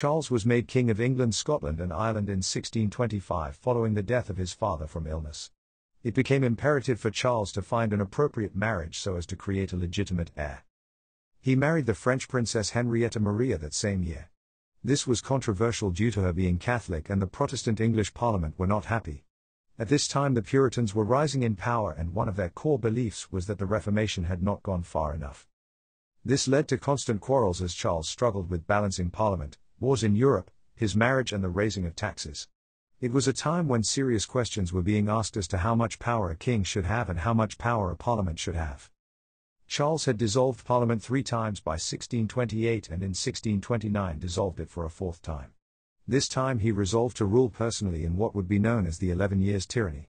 Charles was made King of England, Scotland, and Ireland in 1625 following the death of his father from illness. It became imperative for Charles to find an appropriate marriage so as to create a legitimate heir. He married the French princess Henrietta Maria that same year. This was controversial due to her being Catholic and the Protestant English Parliament were not happy. At this time, the Puritans were rising in power, and one of their core beliefs was that the Reformation had not gone far enough. This led to constant quarrels as Charles struggled with balancing Parliament, wars in Europe, his marriage, and the raising of taxes. It was a time when serious questions were being asked as to how much power a king should have and how much power a parliament should have. Charles had dissolved Parliament three times by 1628 and in 1629 dissolved it for a fourth time. This time he resolved to rule personally in what would be known as the Eleven Years' Tyranny.